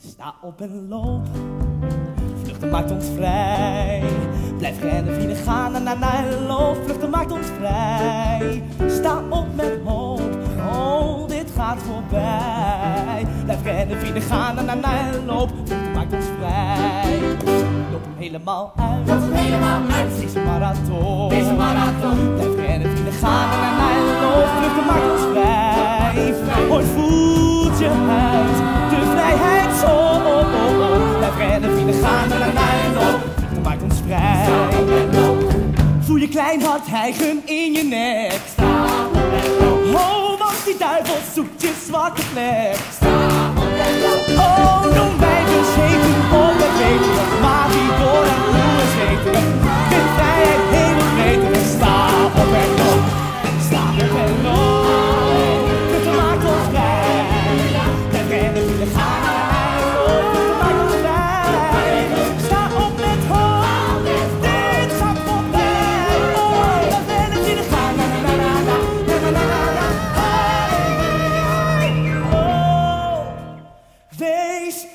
Sta op en loop, vluchten maakt ons vrij. Blijf rennen, vrienden, gaan na na na en loop, vluchten maakt ons vrij. Sta op met hoop, oh dit gaat voorbij. Blijf rennen, vrienden, gaan na na na en loop, vluchten maakt ons vrij. Loop hem helemaal uit, Loop hem helemaal uit. deze marathon. Deze marathon. Blijf rennen, vrienden, gaan na na na en loop, vluchten maakt ons vrij. Ooit voelt je uit, klein had hij in je nek. Sta op en loop. Oh, want die duivel zoekt je zwakke plek. Sta op en loop. Oh, vez